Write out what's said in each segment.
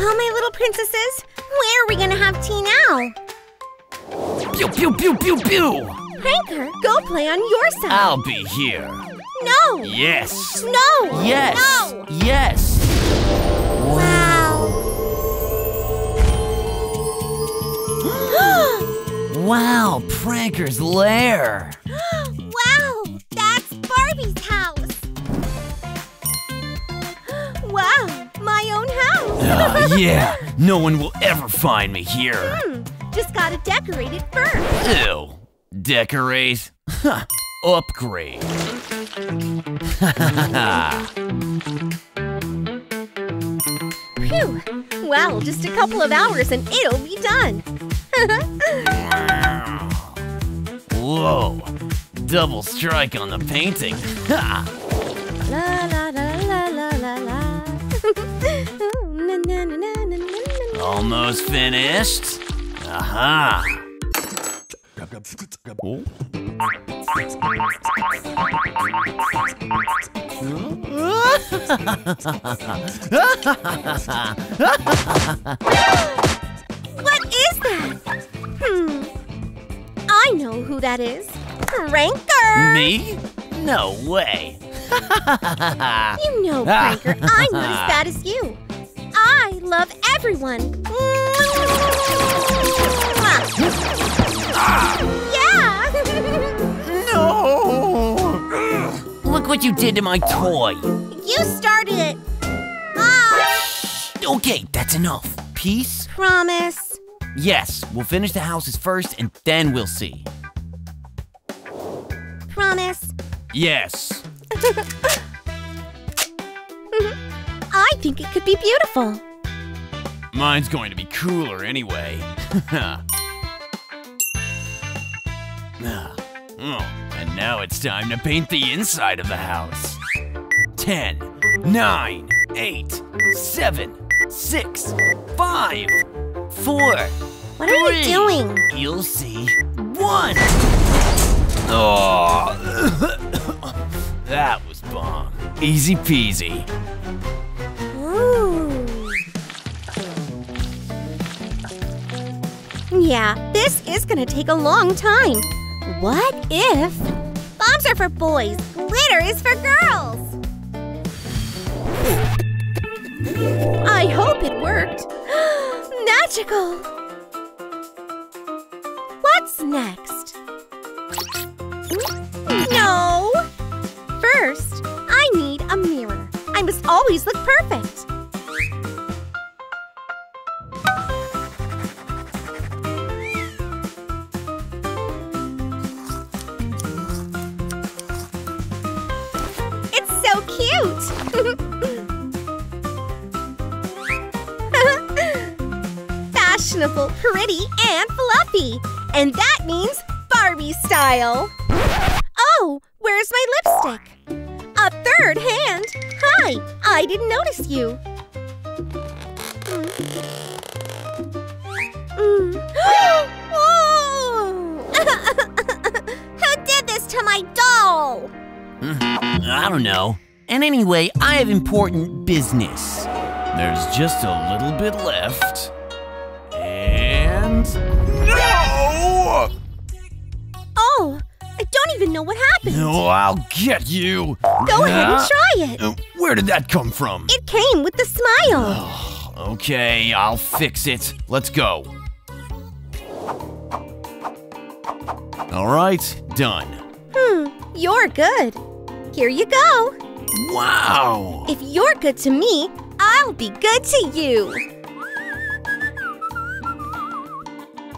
Oh, my little princesses, where are we gonna have tea now? Pew pew pew pew pew! Pranker, go play on your side. I'll be here. No! Yes. No! Yes. No! Yes. Wow! Wow, Pranker's lair. Ah, yeah, no one will ever find me here. Hmm, just gotta decorate it first. Ew. Decorate? Huh. Upgrade. Phew! Well, just a couple of hours and it'll be done. Whoa. Double strike on the painting. Ha! La la Almost finished. Aha. Oh. What is that? Hmm. I know who that is. Pranker! Me? No way. You know, Pranker, I'm not as bad as you. I love everyone. Yeah! no. Look what you did to my toy. you started it. Ah, Okay, that's enough. Peace? promise. Yes, we'll finish the houses first and then we'll see. Promise. Yes. Think it could be beautiful. Mine's going to be cooler anyway. Oh, and now it's time to paint the inside of the house. 10, 9, 8, 7, 6, 5, 4. What are you doing? You'll see. 1. Oh, that was bomb. Easy peasy. Yeah, this is gonna take a long time. What if bombs are for boys, glitter is for girls? I hope it worked. Magical. What's next? No. First, I need a mirror. I must always look perfect. Cute. Fashionable, pretty, and fluffy. And that means Barbie style. Oh, where's my lipstick? A third hand? Hi, I didn't notice you. Mm. Who did this to my doll? I don't know. And anyway, I have important business. There's just a little bit left. And. No! Oh, I don't even know what happened. No, I'll get you. Go ahead and try it. Uh, Where did that come from? It came with the smile. Okay, I'll fix it. Let's go. All right, done. Hmm, you're good. Here you go. Wow! If you're good to me, I'll be good to you.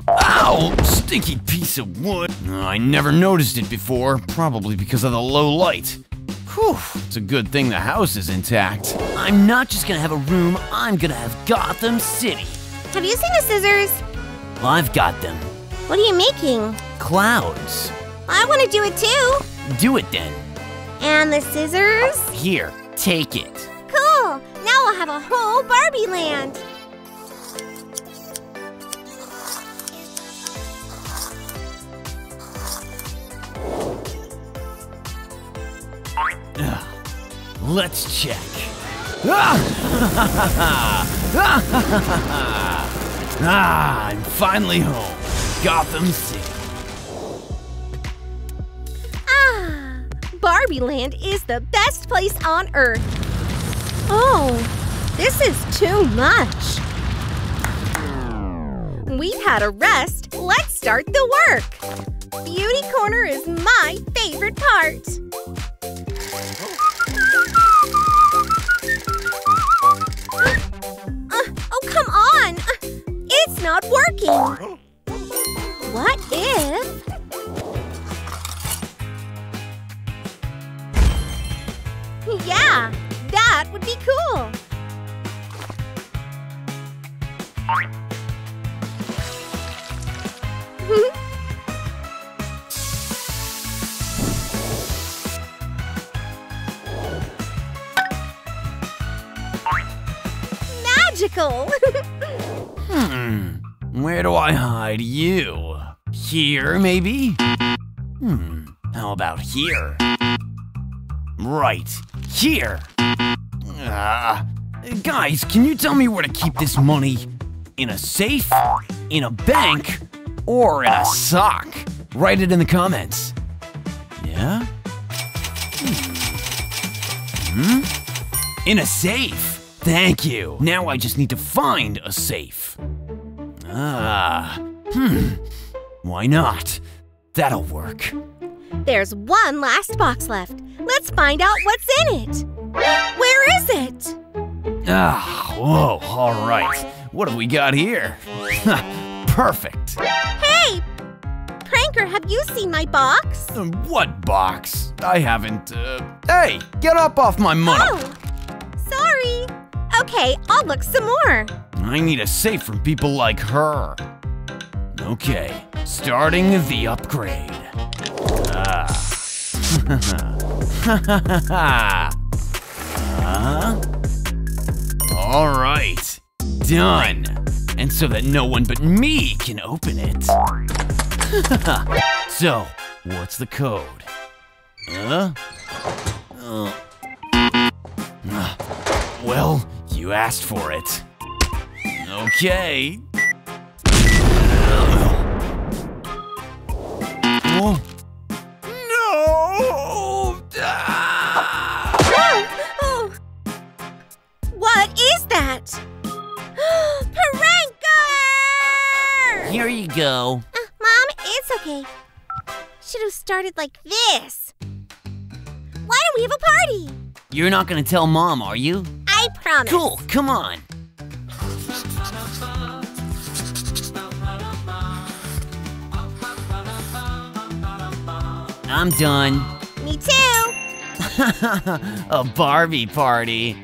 Ow! Stinky piece of wood. Oh, I never noticed it before, probably because of the low light. Whew, it's a good thing the house is intact. I'm not just gonna have a room, I'm gonna have Gotham City. Have you seen the scissors? I've got them. What are you making? Clouds. I want to do it too. Do it then. And the scissors? Here, take it. Cool. Now we'll have a whole Barbie land. Let's check. Ah! ah, I'm finally home. Gotham City. Barbie Land is the best place on Earth. Oh, this is too much. We've had a rest. Let's start the work. Beauty Corner is my favorite part. Uh, oh, come on! It's not working! Maybe? Hmm. How about here? Right. Here. Ah. guys, can you tell me where to keep this money? In a safe? In a bank? Or in a sock? Write it in the comments. Yeah? Hmm? Hmm? In a safe. Thank you. Now I just need to find a safe. Ah, hmm. Why not? That'll work. There's one last box left. Let's find out what's in it. Where is it? Ah, whoa, all right. What have we got here? Perfect. Hey! Pranker, have you seen my box? Uh, What box? I haven't, uh, hey, get up off my money. Oh! Sorry. Okay, I'll look some more. I need a safe from people like her. Okay, starting the upgrade. Ah. huh? All right, done. And so that no one but me can open it. so, what's the code? Huh? Uh, well, you asked for it. Okay. Oh. No! Ah! Oh, oh. What is that? Pranker! Here you go. Uh, Mom, it's okay. Should have started like this. Why don't we have a party? You're not gonna tell mom, are you? I promise. Cool, come on. I'm done. Me too. A Barbie party.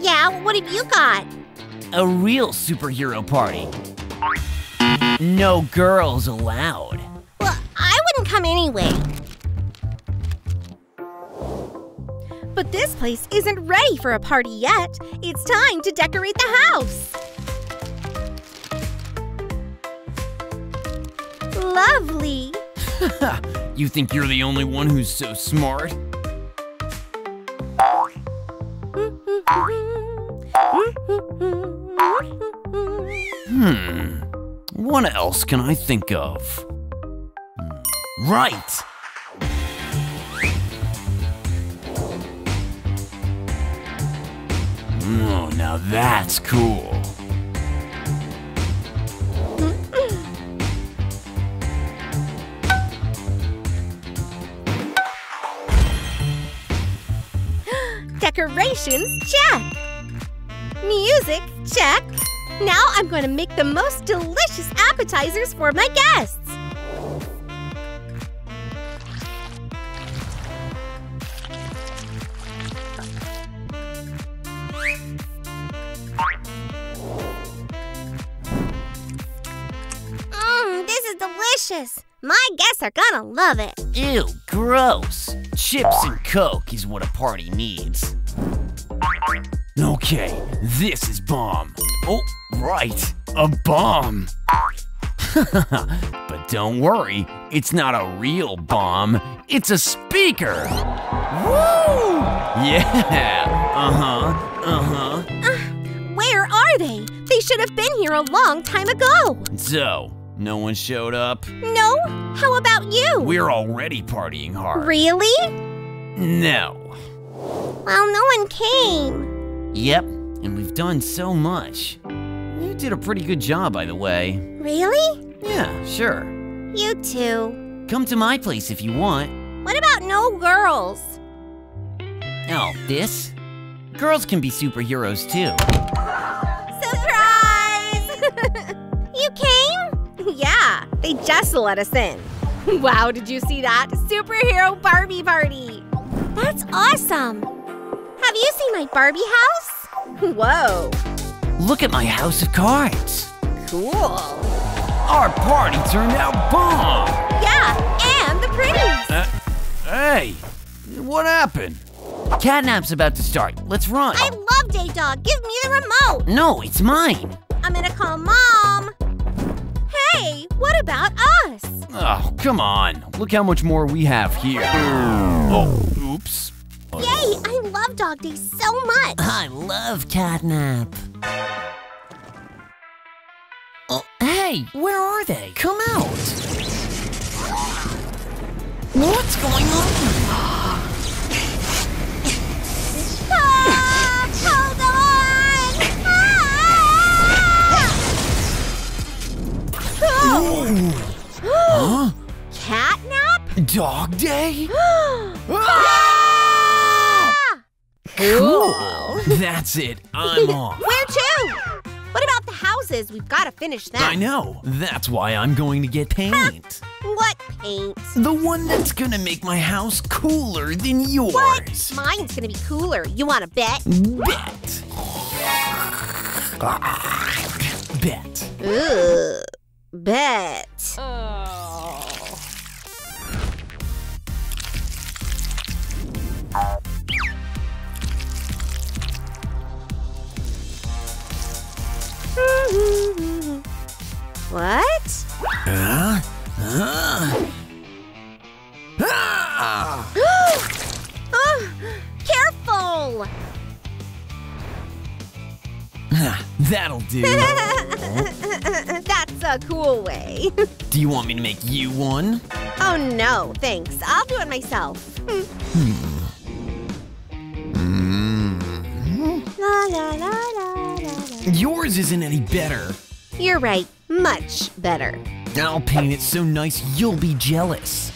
Yeah, what have you got? A real superhero party. No girls allowed. Well, I wouldn't come anyway. But this place isn't ready for a party yet. It's time to decorate the house. Lovely. you think you're the only one who's so smart? Hmm. What else can I think of? Hmm. Right! Oh, now that's cool. Decorations, check. Music, check. Now I'm going to make the most delicious appetizers for my guests. Mmm, this is delicious. My guests are gonna love it. Ew, gross. Chips and Coke is what a party needs. Okay, this is bomb. Oh, right, a bomb. but don't worry, it's not a real bomb. It's a speaker. Woo! Yeah. Uh huh. Uh huh. Where are they? They should have been here a long time ago. So, no one showed up? No? How about you? We're already partying hard. Really? No. Well, no one came. Yep, and we've done so much. You did a pretty good job, by the way. Really? Yeah, sure. You too. Come to my place if you want. What about no girls? Oh, this? Girls can be superheroes too. Surprise! you came? Yeah, they just let us in. Wow, did you see that? Superhero Barbie party! That's awesome! Have you seen my Barbie house? Whoa, Look at my house of cards. cool! Our party turned out bomb! Yeah, and the pretties! Uh, hey, what happened? Catnap's about to start. Let's run. I love Day Dog. Give me the remote. No, it's mine. I'm gonna call mom. Hey, what about us? Oh, come on. Look how much more we have here. Oh, oops. Yay! I love Dog Day so much. I love catnap. Oh, hey, where are they? Come out. What's going on? Ah, hold on! Ah! Huh? Catnap? Dog day? Ah! Cool. That's it. I'm off. Where to? What about the houses? We've got to finish them. I know. That's why I'm going to get paint. What paint? The one that's gonna make my house cooler than yours. What? Mine's gonna be cooler. You want to bet? Bet. Bet. Ugh. Bet. Oh. What? Huh? Huh? Ah! Oh, careful! That'll do. That's a cool way. Do you want me to make you one? oh no, thanks. I'll do it myself. La, la, la, la, la, la. Yours isn't any better. You're right, much better. I'll paint it so nice you'll be jealous.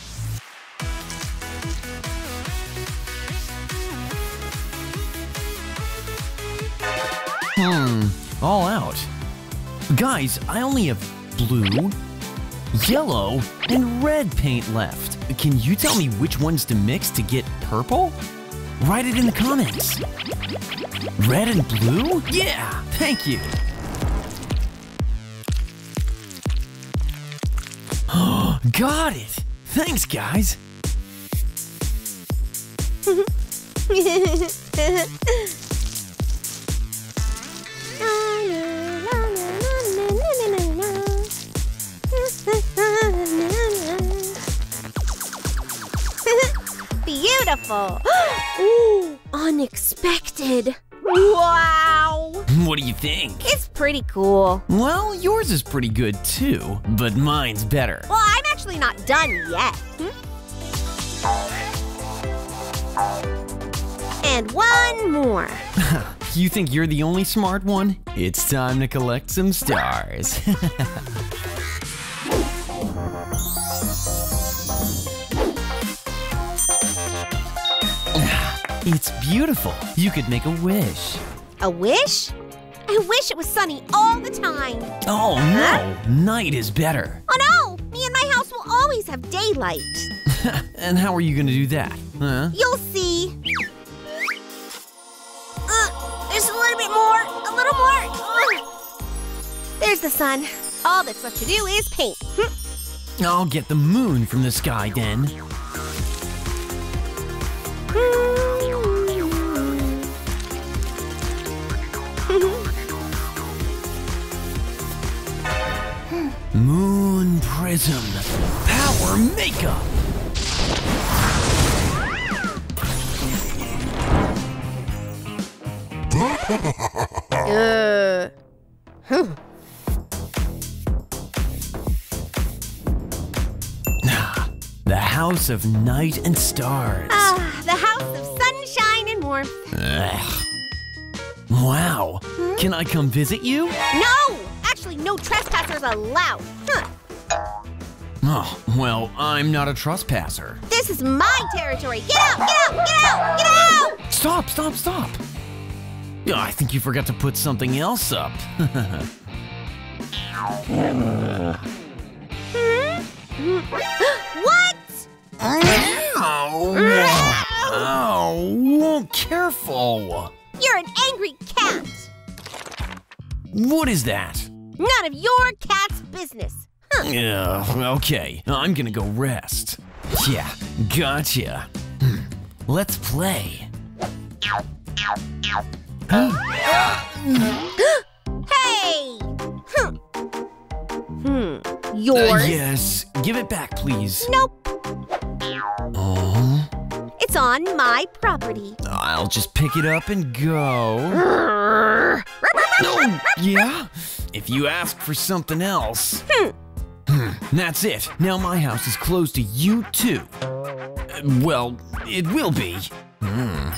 Hmm, all out. Guys, I only have blue, yellow, and red paint left. Can you tell me which ones to mix to get purple? Write it in the comments. Red and blue? Yeah, thank you. Got it! Thanks, guys! Beautiful. Ooh, unexpected. Wow. What do you think? It's pretty cool. Well, yours is pretty good too, but mine's better. Well, I'm actually not done yet. Hmm? And one more. You think you're the only smart one? It's time to collect some stars. it's beautiful. You could make a wish. A wish? I wish it was sunny all the time. Oh no, night is better. Oh no! Me and my house will always have daylight. And how are you gonna do that? Huh? You'll see. Uh, there's a little bit more. A little more. Ugh. There's the sun. All that's left to do is paint. I'll get the moon from the sky then. Prism Power Makeup. Uh, The house of night and stars. Ah, the house of sunshine and warmth. Ugh. Wow. Can I come visit you? No! Actually, no trespassers allowed. Oh, well, I'm not a trespasser. This is my territory. Get out! Get out! Get out! Get out! Stop, stop, stop. Yeah, I think you forgot to put something else up. Hmm? What? Ow! Ow! Careful! You're an angry cat. What is that? None of your cat's business. Yeah, okay. I'm gonna go rest. Yeah, gotcha. Hmm, Let's play. Hey! Hmm. Hmm. Uh, Yours? yes, give it back, please. Nope. Oh, It's on my property. I'll just pick it up and go. No, yeah? If you ask for something else. Hmm. That's it. Now my house is closed to you too. Uh, Well, it will be. Hmm.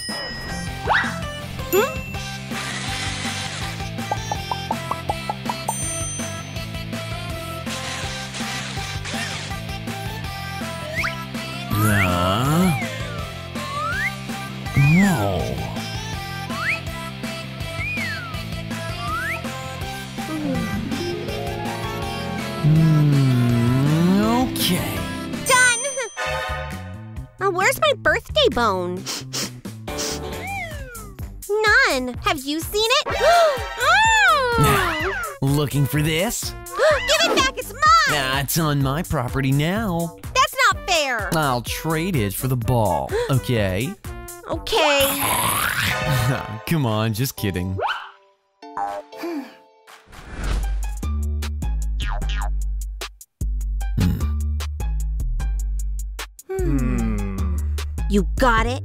Bone? None. Have you seen it? Mm. Looking for this? Give it back, it's mine! That's on my property now. That's not fair. I'll trade it for the ball, okay? Okay. Come on, just kidding. You got it?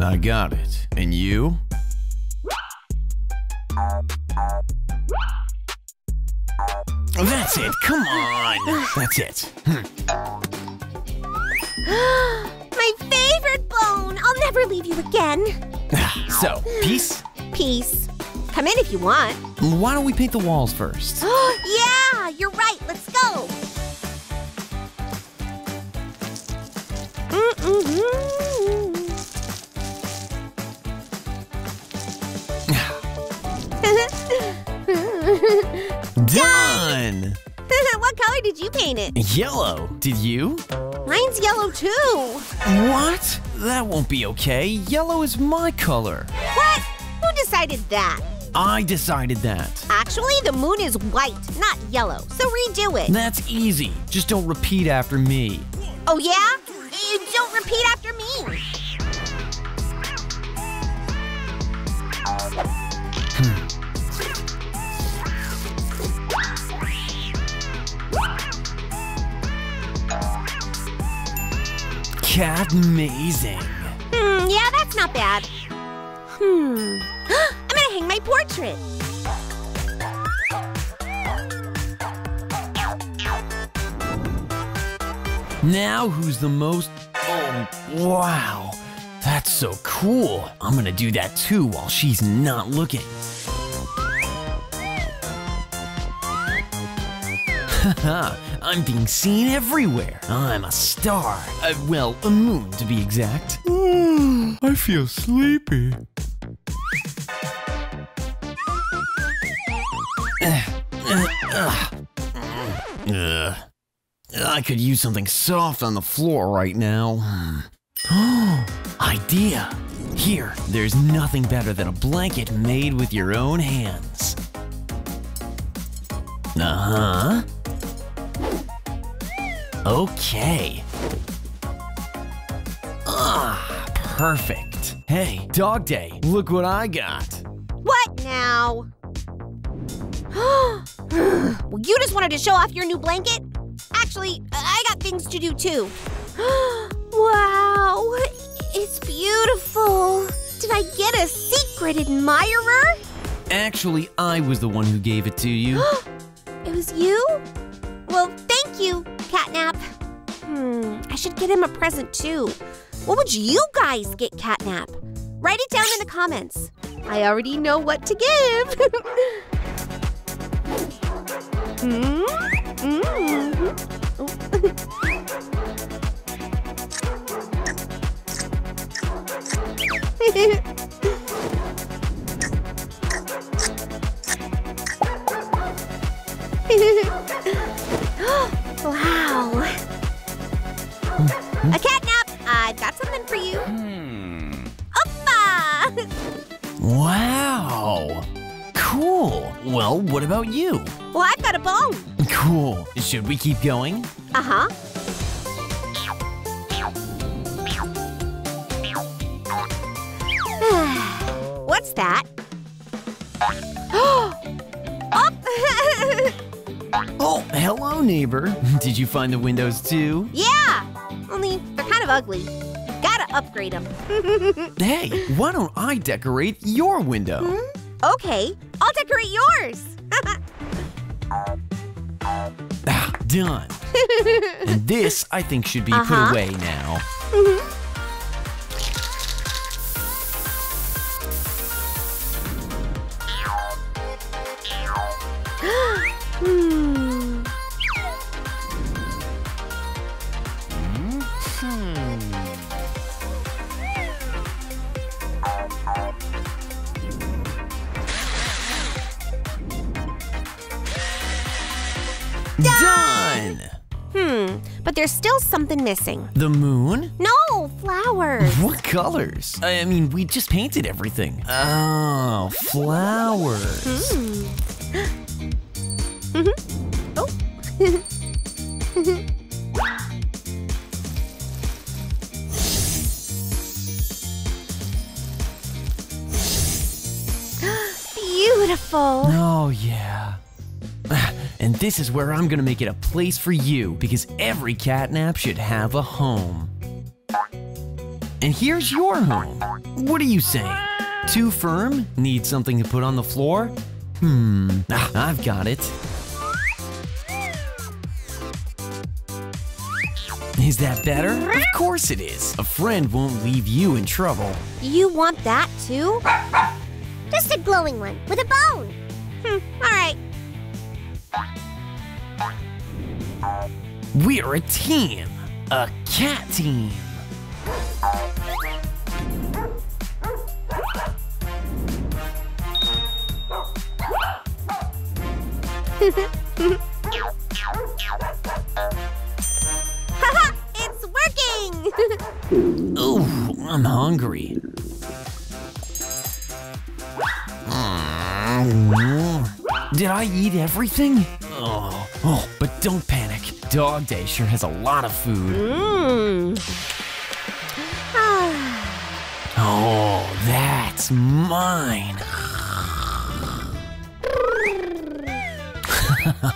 I got it. And you? That's it. Come on. That's it. My favorite bone! I'll never leave you again. Ah, so, peace. Peace. Come in if you want. Why don't we paint the walls first? yeah, you're right. Let's go. Mm-hmm. Done. what color did you paint it? Yellow. Did you? Mine's yellow too. What? That won't be okay. Yellow is my color. What? Who decided that? I decided that. Actually, the moon is white, not yellow. So redo it. That's easy. Just don't repeat after me. Oh yeah? You don't repeat after me. Cat amazing. Hmm, yeah, that's not bad. Hmm. I'm gonna hang my portrait. Now who's the most. Oh, wow. That's so cool. I'm gonna do that too while she's not looking. Haha, I'm being seen everywhere. I'm a star. Uh, well, a moon to be exact. I feel sleepy. Ugh. I could use something soft on the floor right now. Idea! Here, there's nothing better than a blanket made with your own hands. Uh huh. Okay. Ah, perfect. Hey, dog day, look what I got. What now? well, you just wanted to show off your new blanket? Actually, I got things to do too. wow, it's beautiful. Did I get a secret admirer? Actually, I was the one who gave it to you. It was you? Well, thank you, Catnap. Hmm, I should get him a present too. What would you guys get Catnap? Write it down in the comments. I already know what to give. mm, mm. wow. A catnap. I've got something for you. Hmm. Wow. Cool. Well, what about you? Well, I've got a bone. Cool. Should we keep going? Uh huh. What's that? oh! Oh, hello, neighbor. Did you find the windows too? yeah! Only they're kind of ugly. Gotta upgrade them. Hey, why don't I decorate your window? okay, I'll decorate yours. Done. and this, I think, should be Uh-huh. put away now. Something missing. The moon? No, flowers. What colors? I mean, we just painted everything. Oh, flowers. Hmm. Mm-hmm. Oh. Beautiful. Oh, yeah. And this is where I'm gonna make it a place for you because every catnap should have a home. And here's your home. What are you saying? Too firm? Need something to put on the floor? Hmm, ah, I've got it. Is that better? Of course it is. A friend won't leave you in trouble. You want that too? Just a glowing one with a bone. Hmm, all right. We're a team. A cat team. Haha, it's working. Ooh, I'm hungry. Mm. Did I eat everything? Oh, oh, but don't panic. Dog Day sure has a lot of food. Mmm. Oh, that's mine.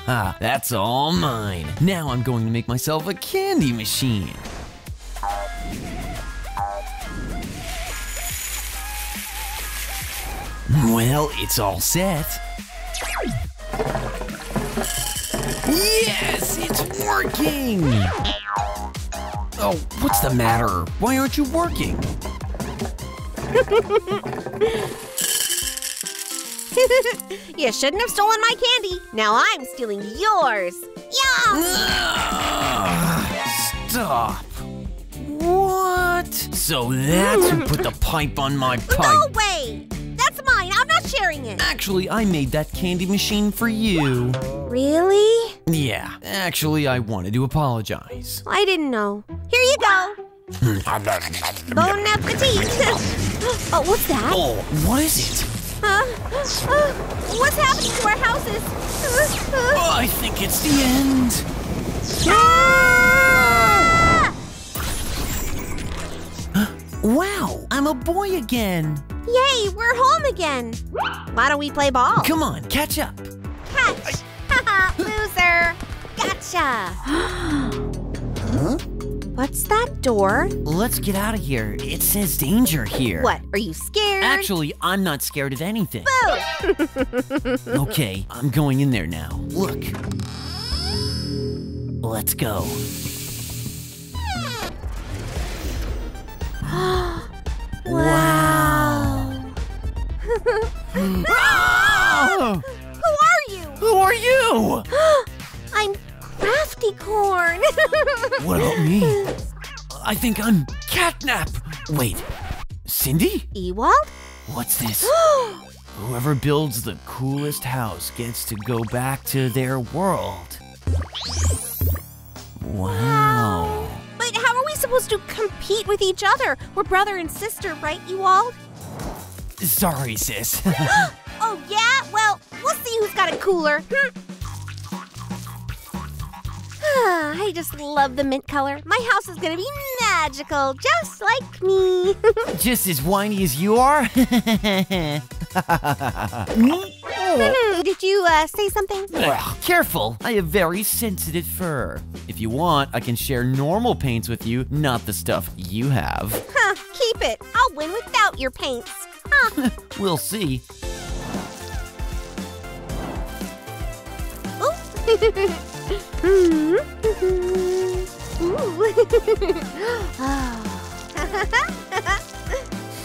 that's all mine. Now I'm going to make myself a candy machine. Well, it's all set. Yes, it's working! Oh, what's the matter? Why aren't you working? you shouldn't have stolen my candy. Now I'm stealing yours. Yum! Ugh, Stop. What? So that's who put the pipe on my pipe. No way! That's mine. I'm not sharing it. Actually, I made that candy machine for you. Really? Yeah, actually, I wanted to apologize. I didn't know. Here you go. Bon appetit. oh, what's that? Oh, what is it? Huh? Uh, what's happening to our houses? Uh, uh, Oh, I think it's the end. ah! Wow, I'm a boy again. Yay, we're home again. Why don't we play ball? Come on, catch up. Catch. Loser. Gotcha. Huh? What's that door? Let's get out of here. It says danger here. What, are you scared? Actually, I'm not scared of anything. Boo! Okay, I'm going in there now. Look. Let's go. wow. Ah! Who are you? Who are you? I'm Crafty Corn. What about me? I think I'm Catnap. Wait, Cindy? Ewald? What's this? Whoever builds the coolest house gets to go back to their world. Wow. But how are we supposed to compete with each other? We're brother and sister, right, Ewald? Sorry, sis. Oh, yeah? Well, we'll see who's got it cooler. I just love the mint color. My house is gonna be magical, just like me. Just as whiny as you are? Hmm, Did you uh, say something? Ugh, Careful, I have very sensitive fur. If you want, I can share normal paints with you, not the stuff you have. Huh, keep it. I'll win without your paints. Huh. We'll see.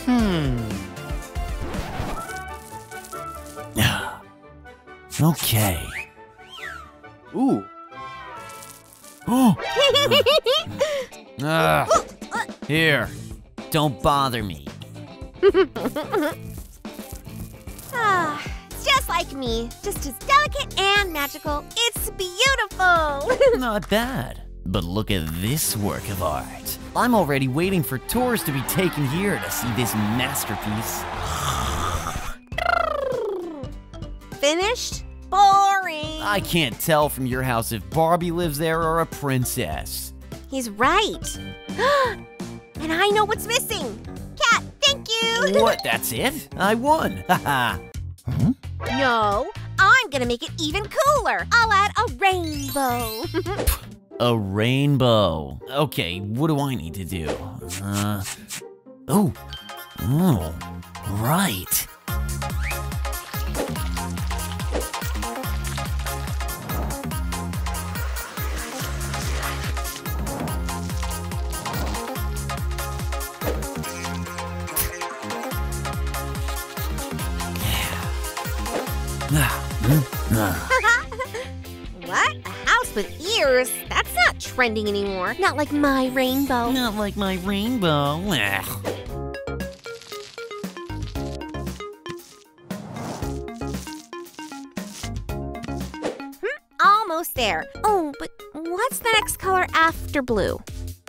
Hmm. okay. Ooh. Oh. Ah. Here. Don't bother me. Ah, it's just like me, just as delicate and magical. It's beautiful. Not bad. But look at this work of art. I'm already waiting for tours to be taken here to see this masterpiece. Finished? Boring. I can't tell from your house if Barbie lives there or a princess. He's right. and I know what's missing. Cat, thank you. What? That's it? I won. Haha. Hmm? No, I'm gonna make it even cooler. I'll add a rainbow. a rainbow. Okay, what do I need to do? Uh. Oh. Oh. Right. House with ears? That's not trending anymore. Not like my rainbow. Not like my rainbow. Ugh. Almost there. Oh, but what's the next color after blue?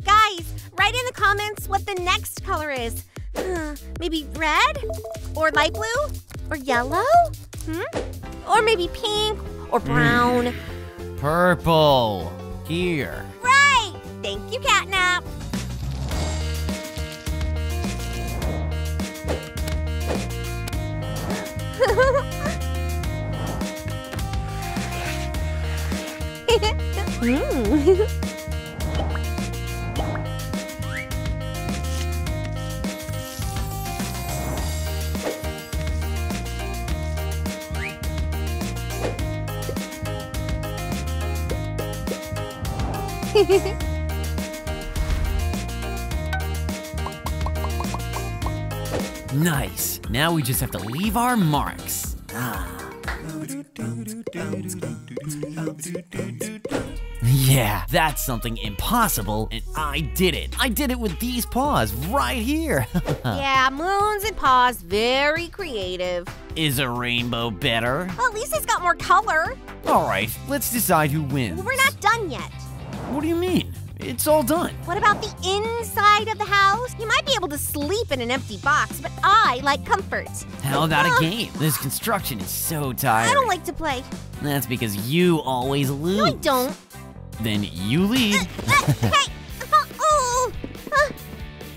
Guys, write in the comments what the next color is. Huh, maybe red? Or light blue? Or yellow? Hmm? Or maybe pink? Or brown? Purple. Here. Right! Thank you, Catnap. Mm. Nice. Now we just have to leave our marks. Ah. Yeah, that's something impossible, and I did it. I did it with these paws right here. yeah, moons and paws, very creative. Is a rainbow better? Well, at least it's got more color. All right, let's decide who wins. Well, we're not done yet. What do you mean? It's all done. What about the inside of the house? You might be able to sleep in an empty box, but I like comfort. How about a game? This construction is so tired. I don't like to play. That's because you always lose. No, I don't. Then you lead. Uh, hey! Uh, oh. Uh,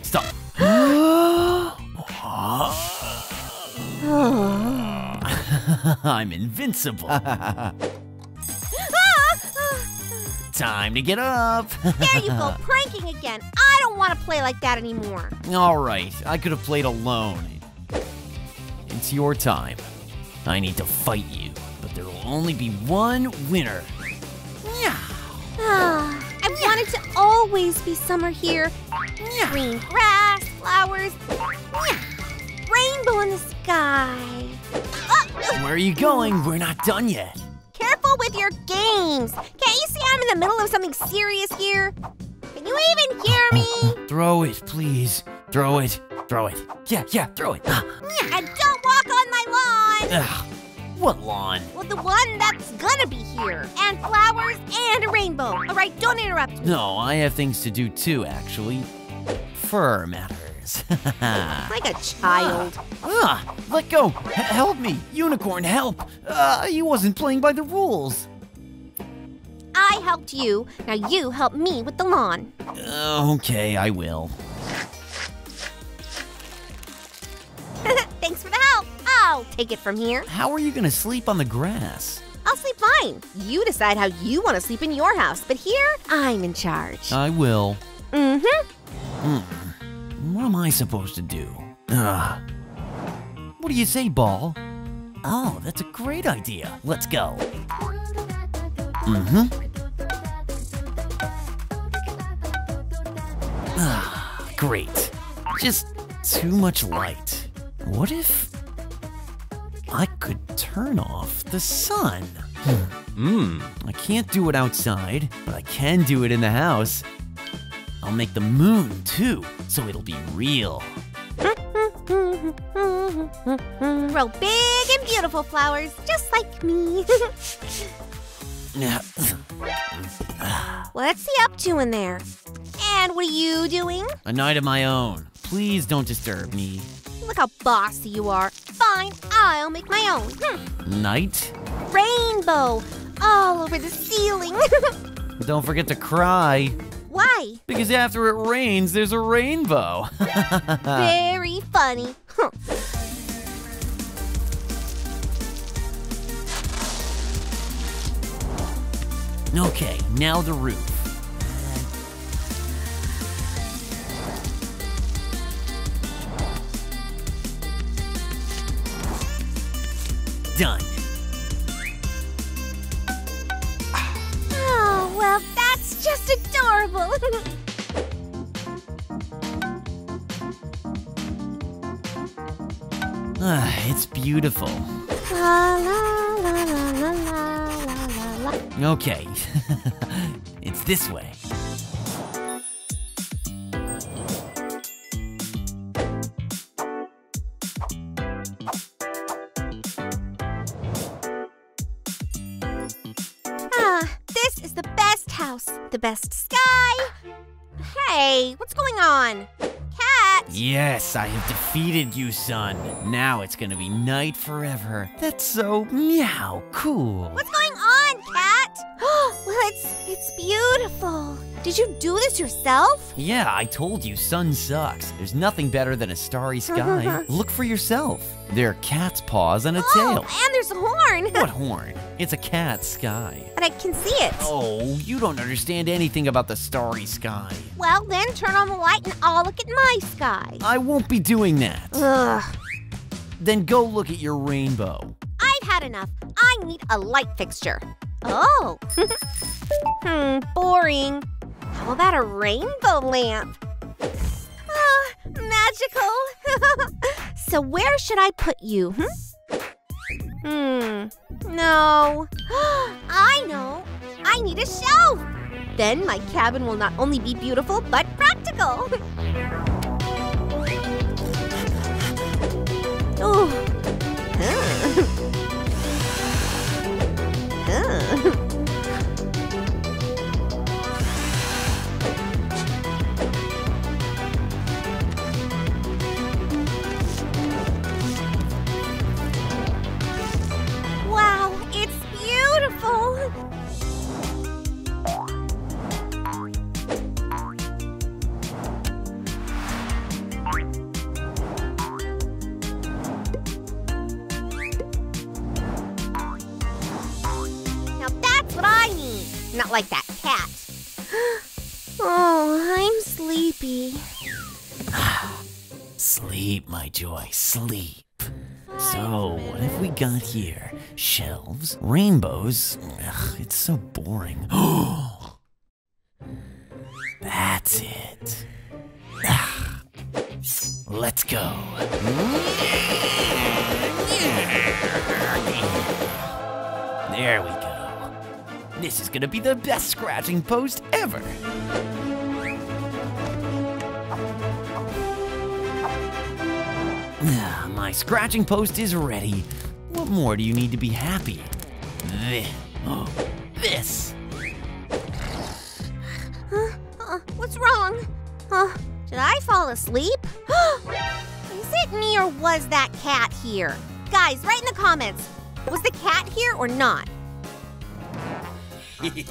Stop. I'm invincible. Time to get up. There you go, pranking again. I don't want to play like that anymore. All right, I could have played alone. It's your time. I need to fight you, but there will only be one winner. Yeah. Ah, I wanted to always be summer here. Green grass, flowers, rainbow in the sky. Ah, Where are you going? We're not done yet. Careful with your games. Can't you see I'm in the middle of something serious here? Can you even hear me? Throw it, please. Throw it. Throw it. Yeah, yeah, throw it. And don't walk on my lawn. ah. What lawn? Well, the one that's gonna be here. And flowers and a rainbow. All right, don't interrupt me. No, I have things to do too, actually. Fur Like a child. ah, let go. H- help me. Unicorn, help. Uh, he wasn't playing by the rules. I helped you. Now you help me with the lawn. Uh, okay, I will. Thanks for the help. I'll take it from here. How are you gonna sleep on the grass? I'll sleep fine. You decide how you want to sleep in your house, but here I'm in charge. I will. Mm-hmm. What am I supposed to do? Ugh. What do you say, Ball? Oh, that's a great idea. Let's go. Mm-hmm. Ah, great. Just too much light. What if I could turn off the sun? Hmm. I can't do it outside, but I can do it in the house. I'll make the moon too, so it'll be real. Grow big and beautiful flowers, just like me. What's he up to in there? And what are you doing? A night of my own. Please don't disturb me. Look how bossy you are. Fine, I'll make my own. Hmm. Night? Rainbow all over the ceiling. Don't forget to cry. Why? Because after it rains, there's a rainbow. Very funny. Okay, now the roof. Done. That's just adorable. Ah, it's beautiful. la, la, la. Okay. it's this way. Best sky. Hey, what's going on? Cat! Yes, I have defeated you, son. Now it's gonna be night forever. That's so meow cool. What's going on, Cat? well, it's it's beautiful. Did you do this yourself? Yeah, I told you, sun sucks. There's nothing better than a starry sky. Look for yourself. There are cat's paws and a Oh, tail. and there's a horn. What horn? It's a cat, sky. but I can see it. Oh, you don't understand anything about the starry sky. Well, then turn on the light and I'll look at my sky. I won't be doing that. Ugh, Then go look at your rainbow. I've had enough. I need a light fixture. Oh. hmm, boring. How about a rainbow lamp? Ah, magical. so where should I put you? Hmm? Hmm. No. I know. I need a shelf. Then my cabin will not only be beautiful, but practical. Oh. Huh. got here? Shelves, rainbows. Ugh, it's so boring. That's it. Let's go. There we go. This is gonna be the best scratching post ever. My scratching post is ready. What more do you need to be happy? This. Oh, this. Uh, what's wrong? Uh, did I fall asleep? Is it me or was that cat here? Guys, write in the comments. Was the cat here or not? uh-huh,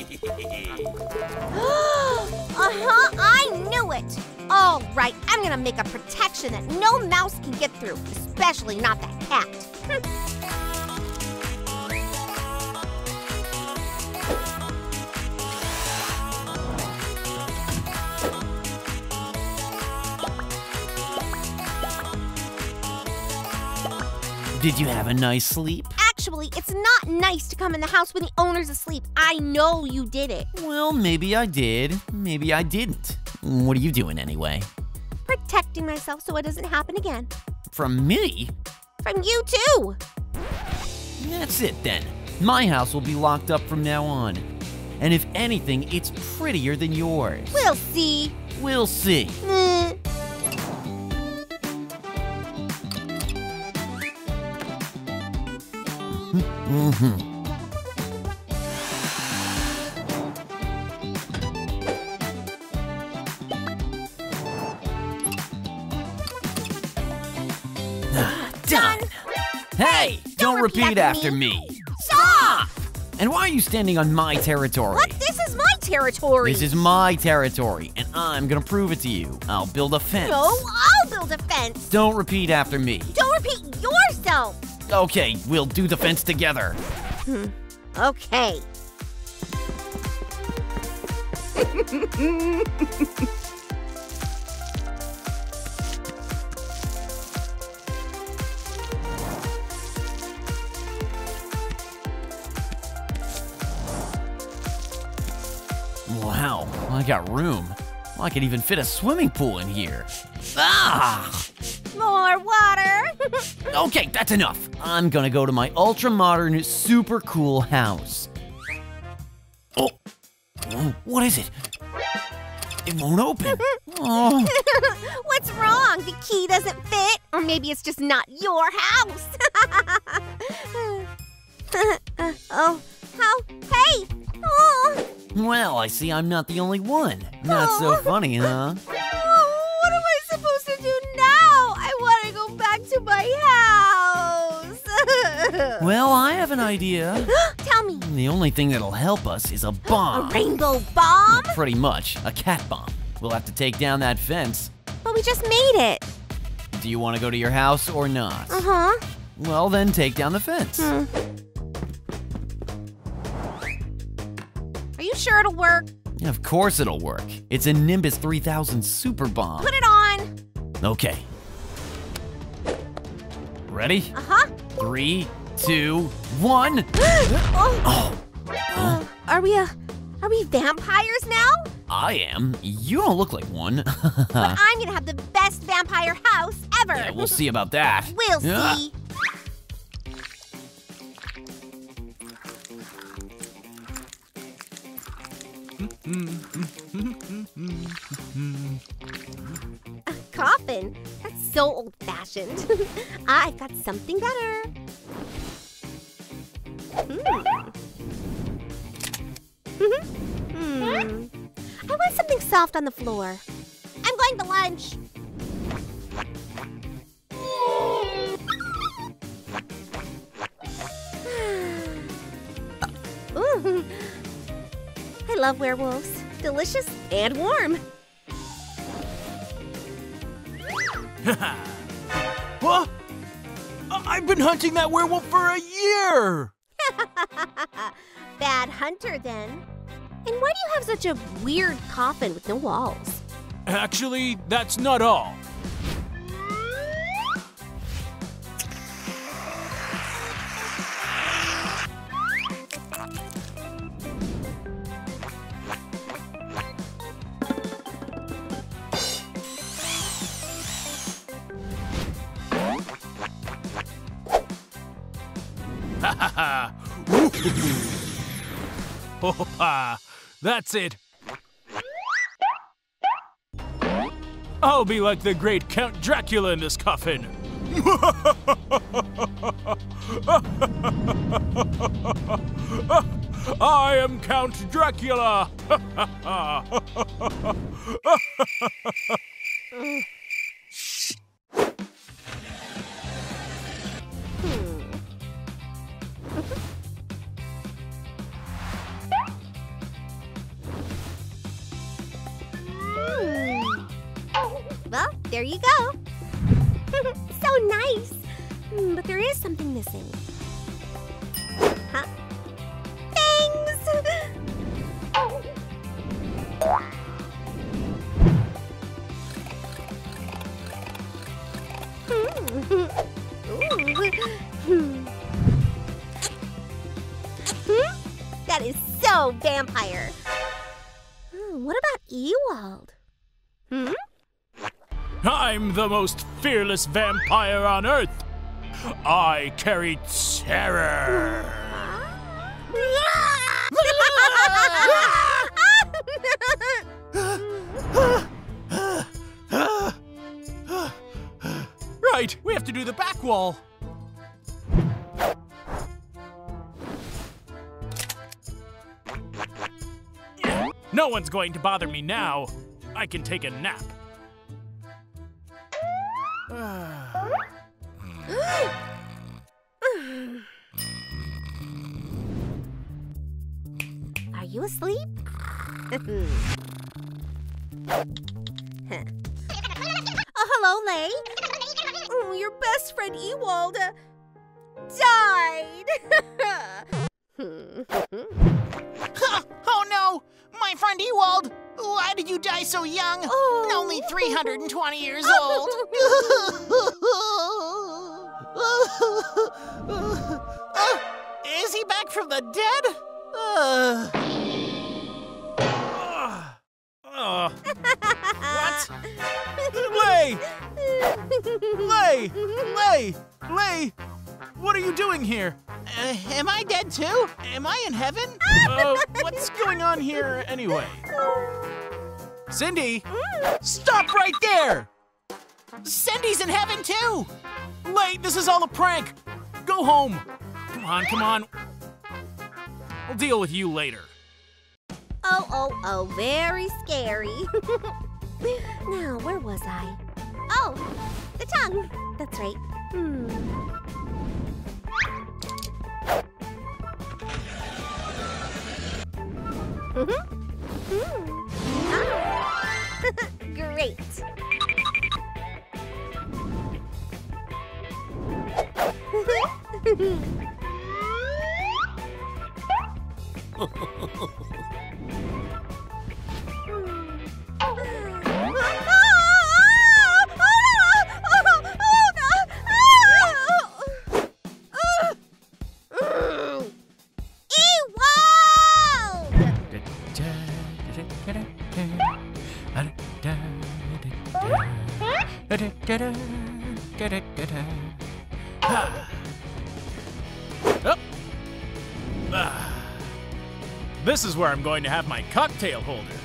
I knew it. All right, I'm gonna make a protection that no mouse can get through, especially not that cat. Did you have a nice sleep? Actually, it's not nice to come in the house when the owner's asleep. I know you did it. Well, maybe I did. Maybe I didn't. What are you doing anyway? Protecting myself so it doesn't happen again. From me? From you too. That's it then. My house will be locked up from now on. And if anything, it's prettier than yours. We'll see. We'll see. Mm. Mm-hmm. Done. Hey, don't, repeat, after me. Stop! And why are you standing on my territory? What? This is my territory. This is my territory, and I'm gonna prove it to you. I'll build a fence. No, I'll build a fence. Don't repeat after me. Don't repeat yourself. Okay, we'll do the fence together. Okay. Wow, I got room. I could even fit a swimming pool in here. Ah! More water. Okay, that's enough. I'm gonna go to my ultra modern, super cool house. Oh, Oh, what is it? It won't open. Oh, What's wrong? The key doesn't fit? Or maybe it's just not your house. oh, how? Hey! Oh, well, I see I'm not the only one. Not so Oh. funny, huh? Back to my house. Well, I have an idea. Tell me, The only thing that'll help us is a bomb. a rainbow bomb? Pretty much, a cat bomb. We'll have to take down that fence. But we just made it. Do you want to go to your house or not? Uh huh. Well, then take down the fence. Hmm. Are you sure it'll work? Of course it'll work. It's a Nimbus 3000 super bomb. Put it on. Okay. Ready? Uh huh. Three, two, one. oh. Oh, Uh, are we uh, are we vampires now? I am. You don't look like one. But I'm gonna have the best vampire house ever. yeah, we'll see about that. We'll Yeah. see. Coffin? That's so old fashioned. I've got something better. Hmm. hmm. I want something soft on the floor. I'm going to lunch. Ooh. I love werewolves. Delicious and warm. Huh? I- I've been hunting that werewolf for a year! Bad hunter, then. And why do you have such a weird coffin with no walls? Actually, that's not all. Hoppa! That's it! I'll be like the great Count Dracula in this coffin! I am Count Dracula! Hmm. Well, there you go. so nice. Hmm, but there is something missing. Huh? Hmm. Hmm? That is so vampire. What about Ewald? Hmm? I'm the most fearless vampire on Earth! I carry terror! Right, we have to do the back wall. No one's going to bother me now. I can take a nap. Are you asleep? oh, hello, Lay. Oh, your best friend Ewald uh, died. No! My friend Ewald! Why did you die so young? Oh. Only 320 years old! Uh, is he back from the dead? Uh, Uh, what? Lay! Lay! Lay! Lay! What are you doing here? Uh, am I dead too? Am I in heaven? Uh, what's going on here anyway? Cindy! Stop right there! Cindy's in heaven too! Lay, this is all a prank! Go home! Come on, come on. I'll deal with you later. oh, oh, oh, very scary. now, where was I? Oh, the tongue. That's right. Hmm. Mhm. Hmm. Great. Oh. is where I'm going to have my cocktail holder.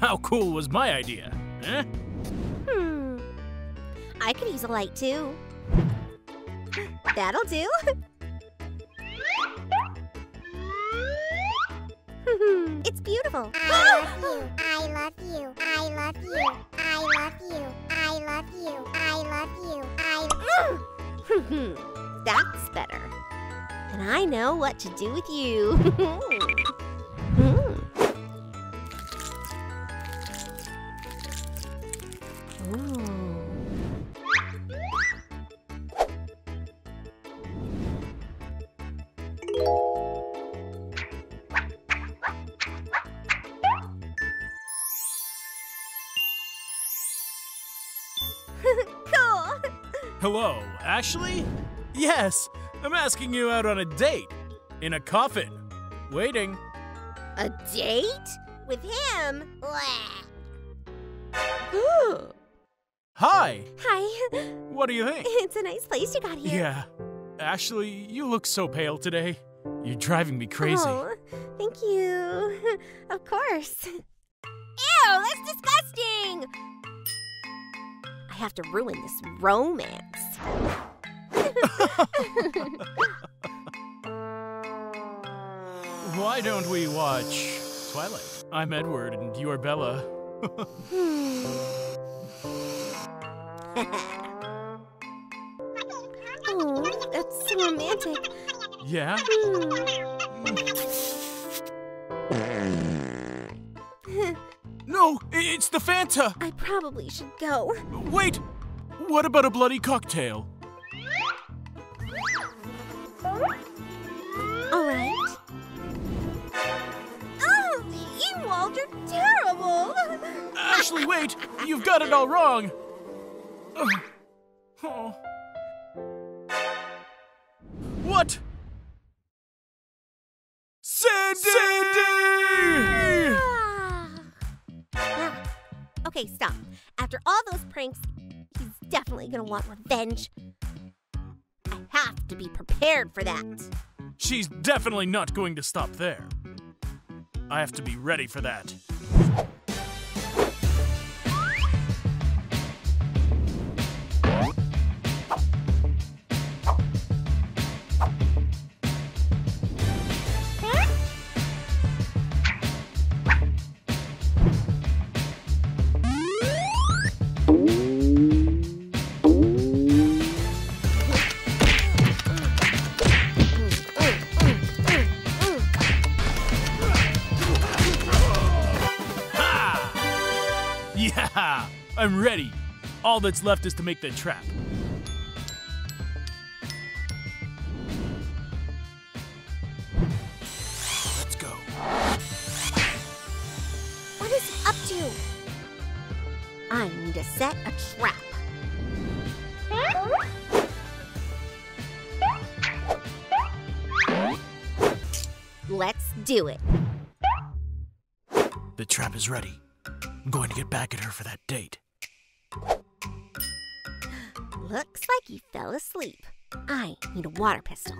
How cool was my idea? Eh? Hmm. I could use a light too. That'll do. it's beautiful. I love you. I love you. I love you. I love you. I love you. I love you. I That's better. And I know what to do with you. Ashley? Yes, I'm asking you out on a date. In a coffin. Waiting. A date? With him? Ooh. Hi! Hi. What do you think? It's a nice place you got here. Yeah. Ashley, you look so pale today. You're driving me crazy. Oh, thank you. Of course. Ew, that's disgusting! I have to ruin this romance. Why don't we watch Twilight? I'm Edward and you are Bella. oh, that's so romantic. Yeah? No, it's the Fanta! I probably should go. Wait! What about a bloody cocktail? All right. Oh, Ewald, you're terrible. Ashley, wait! You've got it all wrong! Ugh. gonna want revenge. I have to be prepared for that. She's definitely not going to stop there. I have to be ready for that. All that's left is to make the trap. Let's go. What is he up to? I need to set a trap. Let's do it. The trap is ready. I'm going to get back at her for that date. Looks like he fell asleep. I need a water pistol.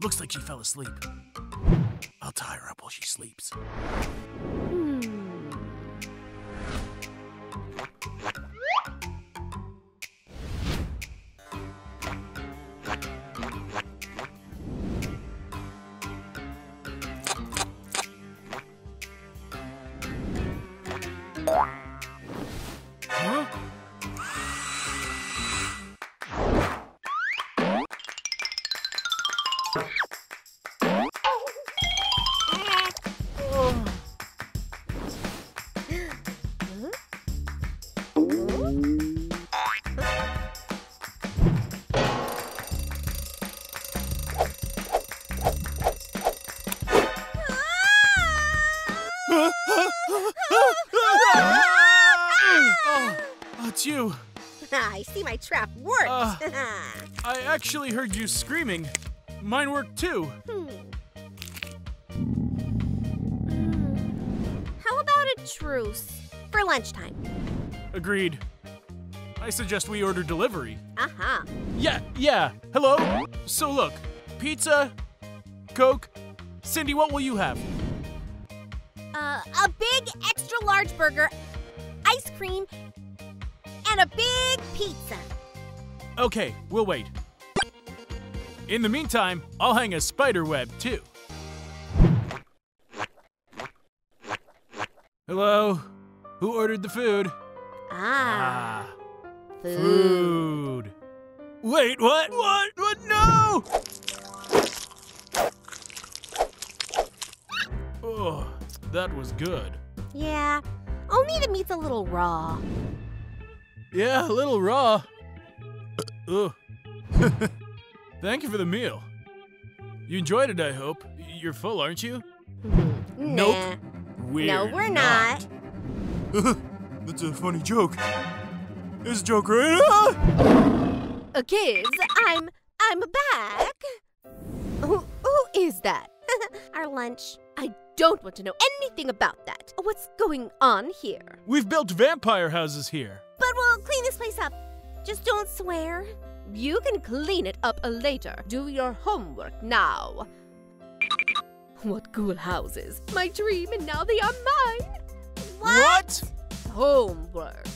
Looks like she fell asleep. I'll tie her up while she sleeps. Actually heard you screaming. Mine worked too. Hmm. How about a truce for lunchtime? Agreed. I suggest we order delivery. Uh-huh. Yeah, yeah. Hello? So look, pizza, Coke. Cindy, what will you have? Uh, a big extra large burger, ice cream, and a big pizza. Okay, we'll wait. In the meantime, I'll hang a spider web too. Hello? Who ordered the food? Ah. ah. Food. food. Wait, what? What? What? No! Oh, that was good. Yeah, only the meat's a little raw. Yeah, a little raw. Uh, Ugh. Thank you for the meal. You enjoyed it, I hope. You're full, aren't you? nope. We're No, we're not. That's a funny joke. It's a joke, right? Ah! Uh, kids, I'm I'm back. Who who is that? Our lunch. I don't want to know anything about that. What's going on here? We've built vampire houses here. But we'll clean this place up. Just don't swear. You can clean it up later. Do your homework now. What cool houses. My dream, and now they are mine. What? Homework.